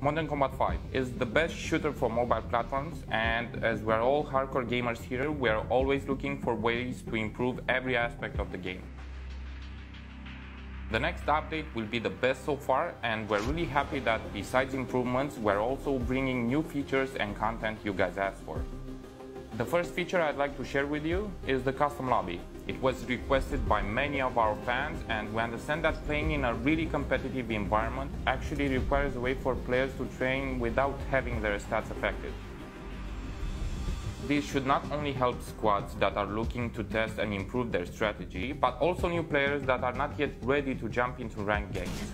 Modern Combat 5 is the best shooter for mobile platforms and as we're all hardcore gamers here, we're always looking for ways to improve every aspect of the game. The next update will be the best so far and we're really happy that besides improvements, we're also bringing new features and content you guys asked for. The first feature I'd like to share with you is the custom lobby. It was requested by many of our fans and we understand that playing in a really competitive environment actually requires a way for players to train without having their stats affected. This should not only help squads that are looking to test and improve their strategy, but also new players that are not yet ready to jump into ranked games.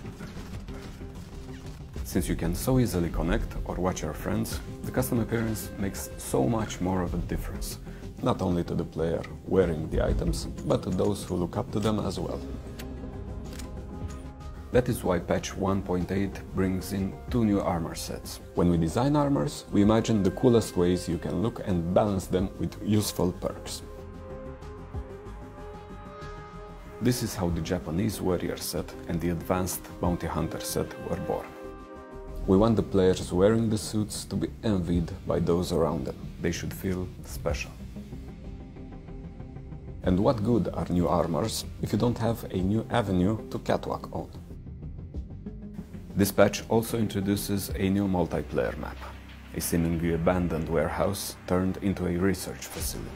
Since you can so easily connect or watch your friends, the custom appearance makes so much more of a difference, not only to the player wearing the items, but to those who look up to them as well. That is why patch 1.8 brings in two new armor sets. When we design armors, we imagine the coolest ways you can look and balance them with useful perks. This is how the Japanese warrior set and the advanced bounty hunter set were born. We want the players wearing the suits to be envied by those around them. They should feel special. And what good are new armors if you don't have a new avenue to catwalk on? This patch also introduces a new multiplayer map, a seemingly abandoned warehouse turned into a research facility.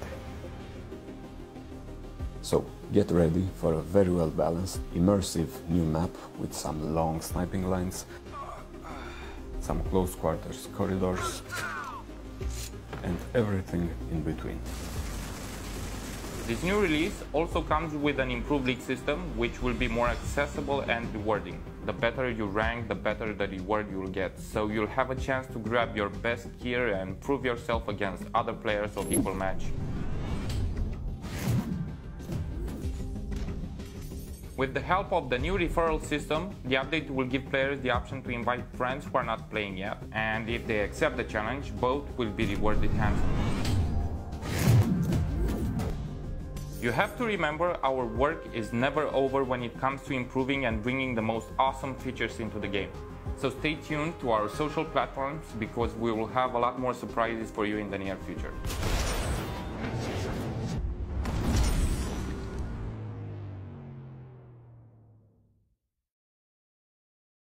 So, get ready for a very well balanced, immersive new map with some long sniping lines some close quarters corridors, and everything in between. This new release also comes with an improved league system, which will be more accessible and rewarding. The better you rank, the better the reward you'll get. So you'll have a chance to grab your best gear and prove yourself against other players of equal match. With the help of the new referral system, the update will give players the option to invite friends who are not playing yet, and if they accept the challenge, both will be rewarded handsomely. You have to remember our work is never over when it comes to improving and bringing the most awesome features into the game. So stay tuned to our social platforms because we will have a lot more surprises for you in the near future.